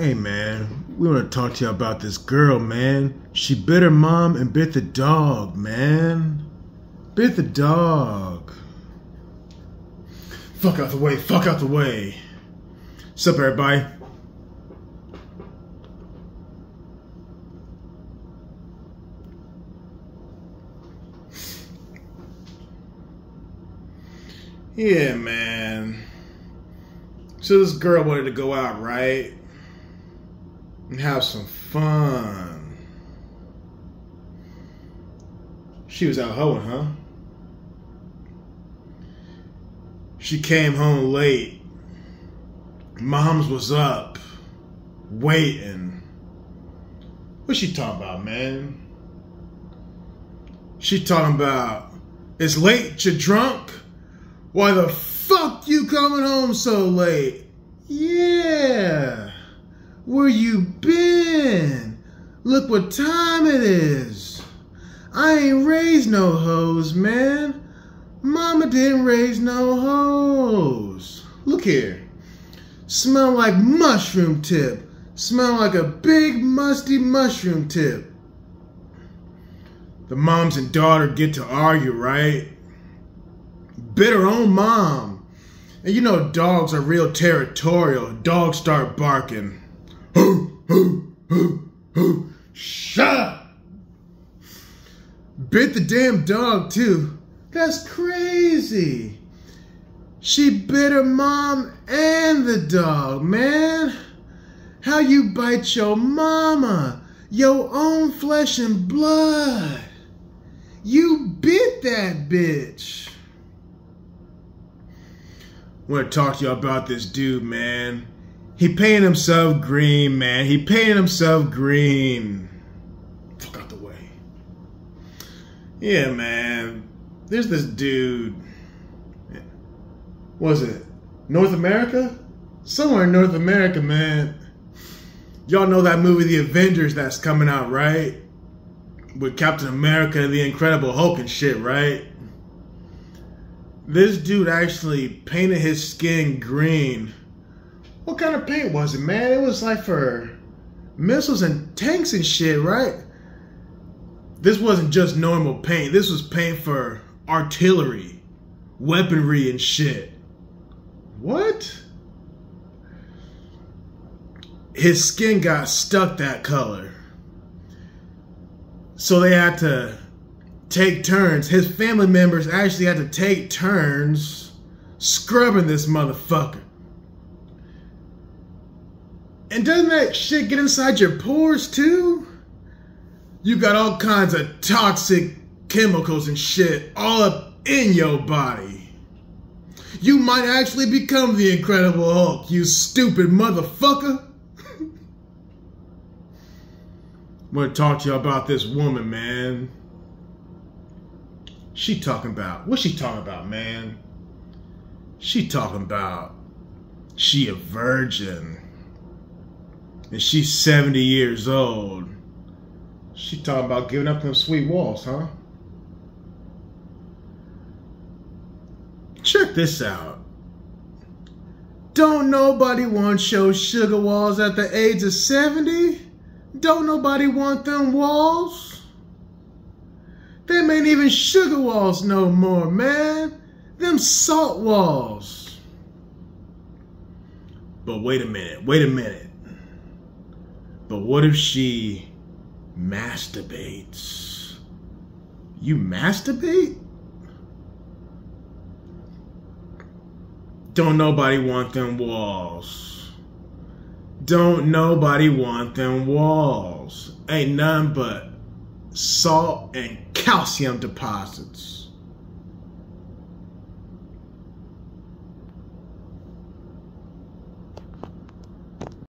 Hey man, we want to talk to you about this girl, man. She bit her mom and bit the dog, man. Bit the dog. Fuck out the way, fuck out the way. What's up, everybody? Yeah, man. So this girl wanted to go out, right? And have some fun. She was out hoeing, huh? She came home late. Mom's was up, waiting. What she talking about, man? She talking about, it's late, you're drunk? Why the fuck you coming home so late? Yeah. Where you been? Look what time it is. I ain't raised no hoes, man. Mama didn't raise no hoes. Look here. Smell like mushroom tip. Smell like a big musty mushroom tip. The moms and daughter get to argue, right? bit her own mom. And you know dogs are real territorial. Dogs start barking. Shut up! Bit the damn dog too. That's crazy. She bit her mom and the dog, man. How you bite your mama? Your own flesh and blood. You bit that bitch I want to talk to you about this dude, man. He painted himself green, man. He painted himself green. Fuck out the way. Yeah, man. There's this dude. Was it North America? Somewhere in North America, man. Y'all know that movie, The Avengers, that's coming out, right? With Captain America and the Incredible Hulk and shit, right? This dude actually painted his skin green. What kind of paint was it, man? It was like for missiles and tanks and shit, right? This wasn't just normal paint. This was paint for artillery, weaponry, and shit. What? His skin got stuck that color. So they had to take turns. His family members actually had to take turns scrubbing this motherfucker. And doesn't that shit get inside your pores too? You got all kinds of toxic chemicals and shit all up in your body. You might actually become the Incredible Hulk, you stupid motherfucker. I'm gonna talk to you about this woman, man. She talking about, what's she talking about, man? She talking about she a virgin. And she's 70 years old. She talking about giving up them sweet walls, huh? Check this out. Don't nobody want your sugar walls at the age of 70? Don't nobody want them walls? Them ain't even sugar walls no more, man. Them salt walls. But wait a minute, wait a minute. But what if she masturbates? You masturbate? Don't nobody want them walls. Don't nobody want them walls. Ain't none but salt and calcium deposits.